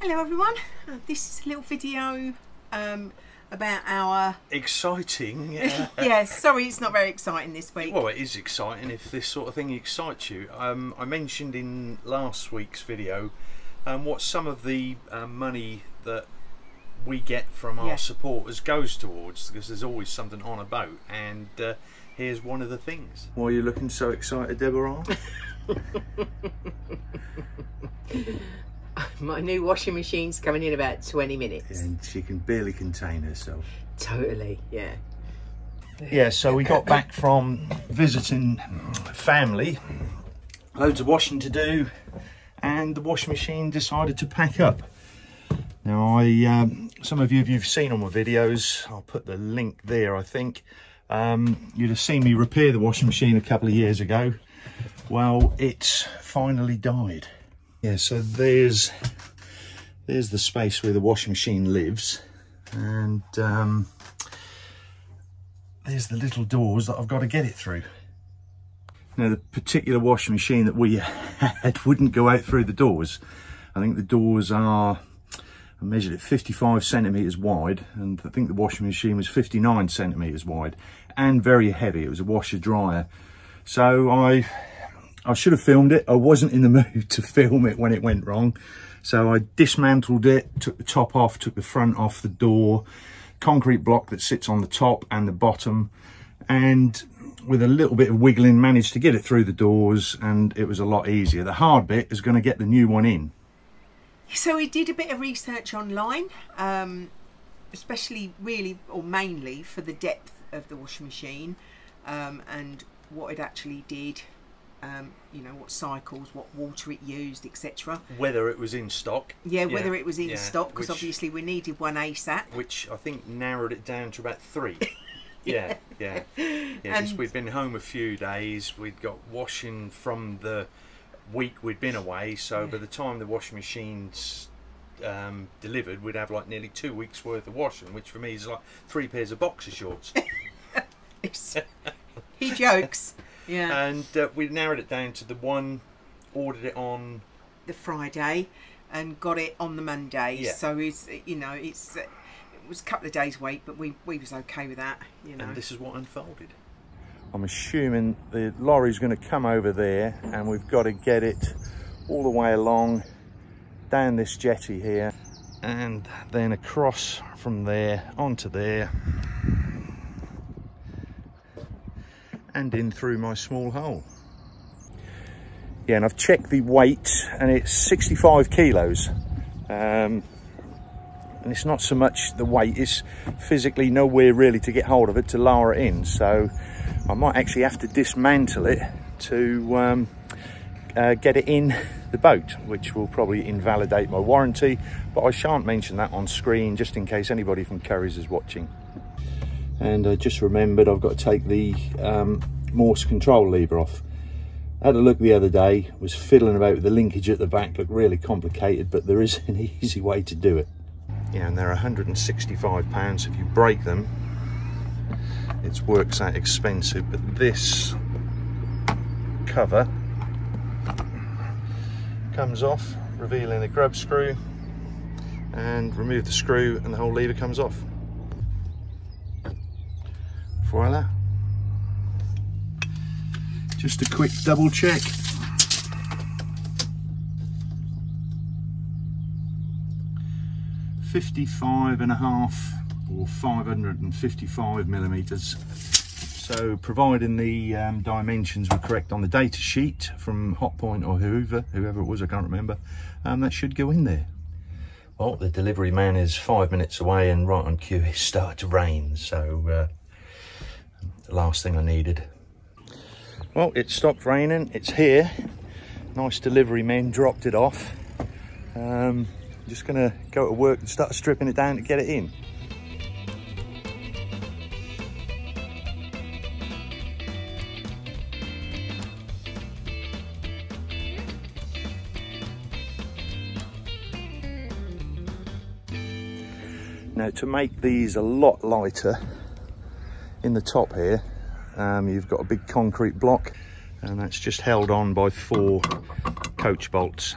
Hello everyone, uh, this is a little video um, about our... Exciting. Uh, yeah, sorry it's not very exciting this week. well, it is exciting if this sort of thing excites you. Um, I mentioned in last week's video um, what some of the uh, money that we get from our Yeah. supporters goes towards because there's always something on a boat and uh, here's one of the things. Why are you looking so excited, Deborah? My new washing machine's coming in about 20 minutes. and she can barely contain herself. Totally, yeah. Yeah, so we got back from visiting family, loads of washing to do, and the washing machine decided to pack up. Now, I um, some of you, if you've seen on my videos, I'll put the link there, I think. Um, you'd have seen me repair the washing machine a couple of years ago. Well, it's finally died. Yeah, so there's there's the space where the washing machine lives, and um, there's the little doors that I've got to get it through. Now the particular washing machine that we had wouldn't go out through the doors. I think the doors are, I measured it 55 centimetres wide and I think the washing machine was 59 centimetres wide and very heavy. It was a washer dryer. So I, I should have filmed it. I wasn't in the mood to film it when it went wrong. So I dismantled it, took the top off, took the front off the door, concrete block that sits on the top and the bottom and with a little bit of wiggling managed to get it through the doors and it was a lot easier. The hard bit is going to get the new one in. So we did a bit of research online, um, especially really or mainly for the depth of the washing machine um, and what it actually did, um, you know, what cycles, what water it used, etc. Whether it was in stock. Yeah, whether it was in yeah, stock because obviously we needed one ASAP. Which I think narrowed it down to about three. yeah, yeah. Yeah, And- we'd been home a few days. We'd got washing from the week we'd been away. So by the time the washing machines um, delivered, we'd have like nearly two weeks worth of washing, which for me is like three pairs of boxer shorts. he jokes. Yeah. and uh, we narrowed it down to the one, ordered it on the Friday and got it on the Monday. Yeah. So it's you know it's uh, it was a couple of days wait, but we we was okay with that. You know. and this is what unfolded. I'm assuming the lorry's going to come over there and we've got to get it all the way along down this jetty here and then across from there onto there and in through my small hole. Yeah, and I've checked the weight and it's 65 kilos. Um, and it's not so much the weight, it's physically nowhere really to get hold of it to lower it in. So I might actually have to dismantle it to um, uh, get it in the boat, which will probably invalidate my warranty. But I shan't mention that on screen just in case anybody from Currys is watching. And I just remembered I've got to take the um, Morse control lever off. I had a look the other day, was fiddling about with the linkage at the back, looked really complicated, but there is an easy way to do it. Yeah, and they're 165 pounds. If you break them, it works out expensive. But this cover comes off, revealing a grub screw, and remove the screw, and the whole lever comes off. Voila. Just a quick double check. Fifty-five and a half or 555 millimeters. So providing the um, dimensions were correct on the data sheet from Hotpoint or whoever, whoever it was, I can't remember, um, that should go in there. Well, the delivery man is five minutes away and right on cue it started to rain. So uh, last thing I needed. Well, it stopped raining. It's here. Nice delivery men dropped it off. Um, just gonna go to work and start stripping it down to get it in. Now to make these a lot lighter in the top here, um, you've got a big concrete block and that's just held on by four coach bolts.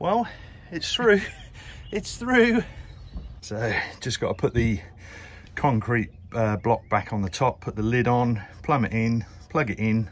Well, it's through. it's through. So just got to put the concrete uh, block back on the top, put the lid on, plumb it in, plug it in.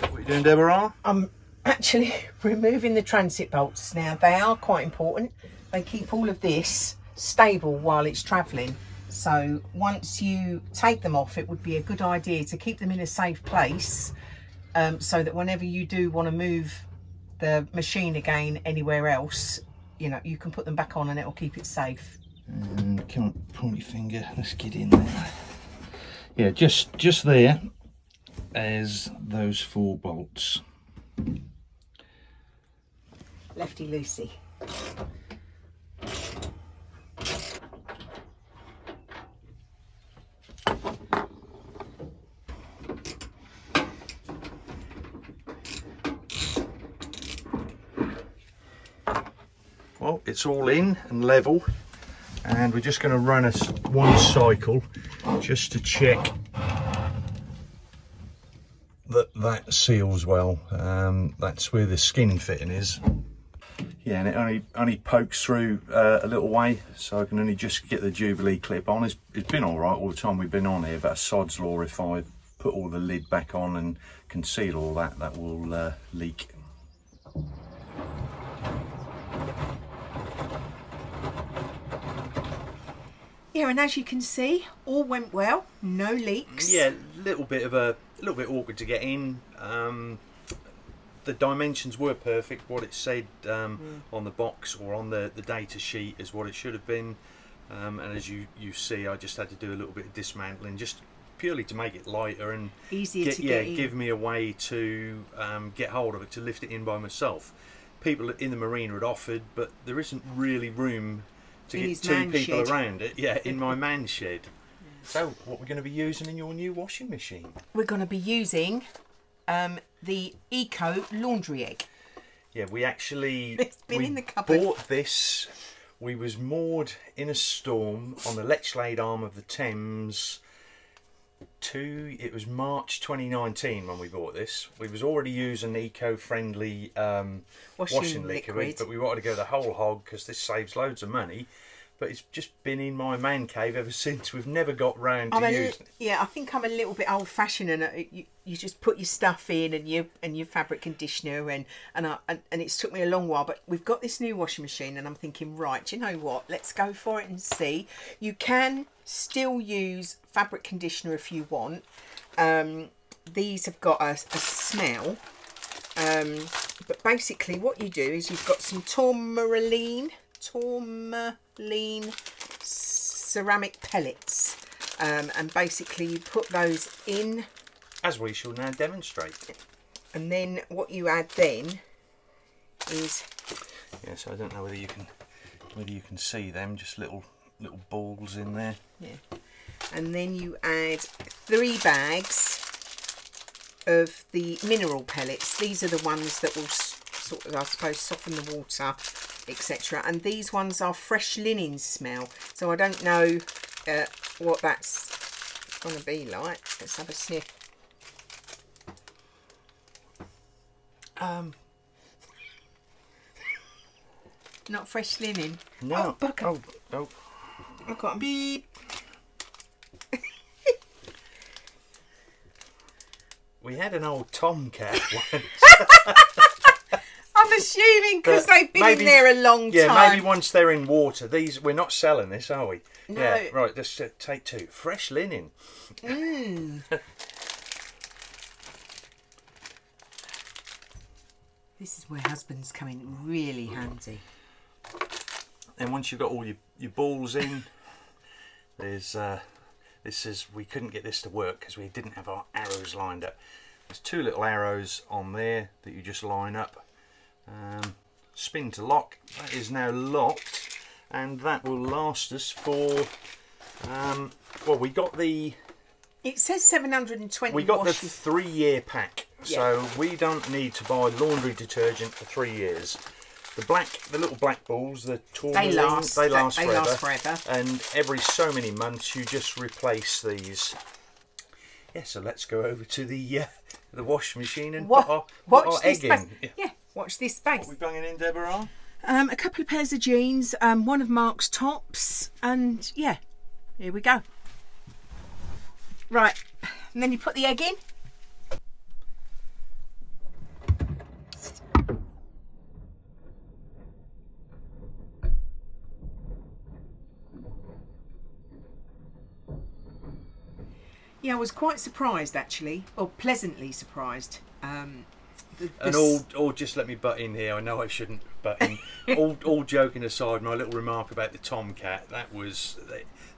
What you doing, Deborah? I'm actually removing the transit bolts now. They are quite important. They keep all of this stable while it's travelling. So once you take them off, it would be a good idea to keep them in a safe place um, so that whenever you do want to move the machine again anywhere else, you know, you can put them back on and it'll keep it safe. and can't pull my finger let's get in there yeah just just there as those four bolts Lefty Lucy. well it's all in and level and we're just going to run us one cycle just to check that that seals well um, that's where the skin fitting is yeah and it only only pokes through uh, a little way so I can only just get the Jubilee clip on it's, it's been all right all the time we've been on here but a sod's law if I put all the lid back on and conceal all that that will uh, leak Yeah, and as you can see, all went well. No leaks. Yeah, a little bit of a, a little bit awkward to get in. Um, the dimensions were perfect. What it said um, on the box or on the, the data sheet is what it should have been. Um, and as you, you see, I just had to do a little bit of dismantling, just purely to make it lighter and Easier get, to yeah, get give me a way to um, get hold of it to lift it in by myself. People in the marina had offered, but there isn't really room to In get two people shed. around it. Yeah, in my man shed. So, what we're going to be using in your new washing machine? We're going to be using um, the Eco Laundry Egg. Yeah, we actually It's been we in the cupboard. bought this. We was moored in a storm on the Lechlade arm of the Thames. Two. It was March 2019 when we bought this. We was already using eco-friendly um, Washing washing, liquid, liquid. but we wanted to go the whole hog because this saves loads of money. But it's just been in my man cave ever since. We've never got round to I'm using it. yeah, I think I'm a little bit old fashioned, and uh, you, you just put your stuff in and your and your fabric conditioner, and and, I, and and it's took me a long while. But we've got this new washing machine, and I'm thinking, right, you know what? Let's go for it and see. You can still use fabric conditioner if you want. Um, these have got a, a smell, um, but basically, what you do is you've got some tourmaline, tourmaline ceramic pellets, um, and basically you put those in, As we shall now demonstrate. and then what you add then is Yeah, so I don't know whether you can whether you can see them, just little little balls in there. yeah, and then you add three bags of the mineral pellets. These are the ones that will sort of, I suppose, soften the water, etc. And these ones are fresh linen smell. So I don't know uh, what that's going to be like. Let's have a sniff. Um, not fresh linen. No. Oh, oh, oh. I've got a beep. We had an old tomcat once. I'm assuming because they've been maybe- in there a long Yeah, time. Yeah, maybe once they're in water. These we're not selling this, are we? No. Yeah, right. Let's uh, take two. Fresh linen. This is where husbands come in really handy. And once you've got all your, your balls in, there's uh, this is we couldn't get this to work because we didn't have our arrows lined up. There's two little arrows on there that you just line up. Um, spin to lock. That is now locked, and that will last us for. Um, well, we got the It says 720 we got the three year pack, so we don't need to buy laundry detergent for three years. The black, the little black balls, the tourmaline, They last. they last, They forever. last forever. And every so many months, you just replace these. Yeah, so let's go over to the uh, the wash machine and Wa- put our, put our this egg space. in. Yeah, watch this space. What we banging in, Deborah? Um, a couple of pairs of jeans, um, one of Mark's tops, and yeah, here we go. Right, and then you put the egg in. Yeah, I was quite surprised actually, or pleasantly surprised. Um, the, the And all, all just let me butt in here. I know I shouldn't butt in. all, all joking aside, my little remark about the tomcat that was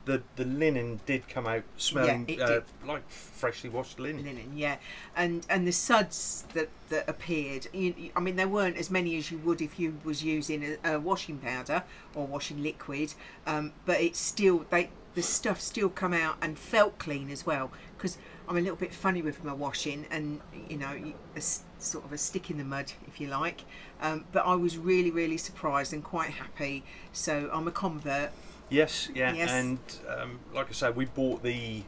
the the linen did come out smelling it uh, like freshly washed linen. linen, yeah, and and the suds that that appeared. You, you- I mean, there weren't as many as you would if you was using a, a washing powder or washing liquid, um, but it's still they the stuff still come out and felt clean as well. Because I'm a little bit funny with my washing, and you know, a sort of a stick in the mud, if you like. Um, but I was really, really surprised and quite happy. So I'm a convert. Yes, yeah, Yes. and um, like I said, we bought the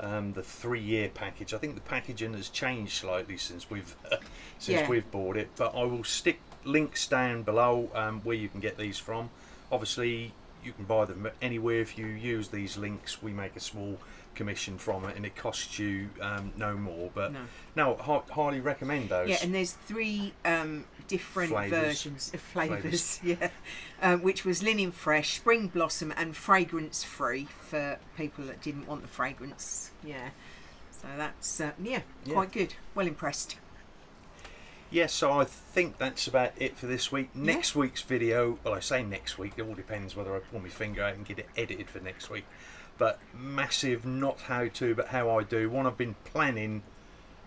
um, the three year package. I think the packaging has changed slightly since we've since Yeah. we've bought it, but I will stick links down below um, where you can get these from. Obviously, you can buy them but anywhere. If you use these links, we make a small commission from it, and it costs you um, no more. But No. no, hi- highly recommend those. Yeah, and there's three um, different Flavours. versions of flavours. Flavours. Yeah, um, which was linen fresh, spring blossom, and fragrance free for people that didn't want the fragrance. Yeah, so that's uh, yeah, Yeah. quite good. Well impressed. Yes, so I think that's about it for this week. Next week's video, well, I say next week, it all depends whether I pull my finger out and get it edited for next week. But massive, not how to, but how I do. One I've been planning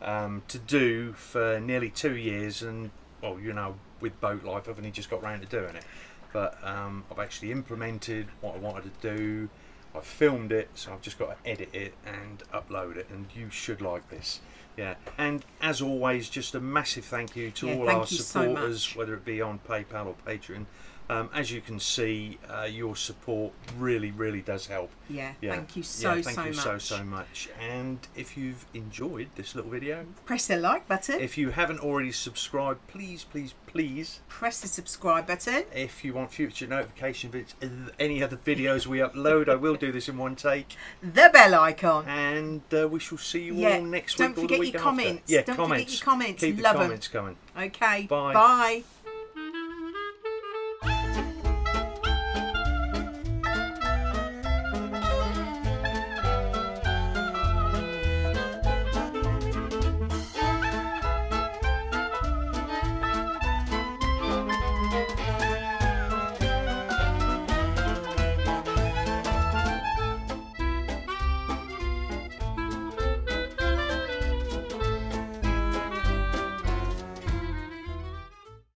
um, to do for nearly two years, and well, you know, with boat life, I've only just got round to doing it. But um, I've actually implemented what I wanted to do. I've filmed it, so I've just got to edit it and upload it, and you should like this. Yeah, and as always, just a massive thank you to Yeah, all our you so supporters, whether it be on PayPal or Patreon. Um, as you can see, uh, your support really, really does help. Yeah, Yeah. thank you so yeah, thank so you much. so so much. And if you've enjoyed this little video, Press the like button. if you haven't already subscribed, please, please, please. Press the subscribe button. If you want future notification of any other videos we upload, I will do this in one take. The bell icon. And uh, we shall see you Yeah, all next week. don't week or forget the your after. comments. Yeah, Don't forget your comments. Keep the Love 'em. comments coming. Okay. Bye. Bye.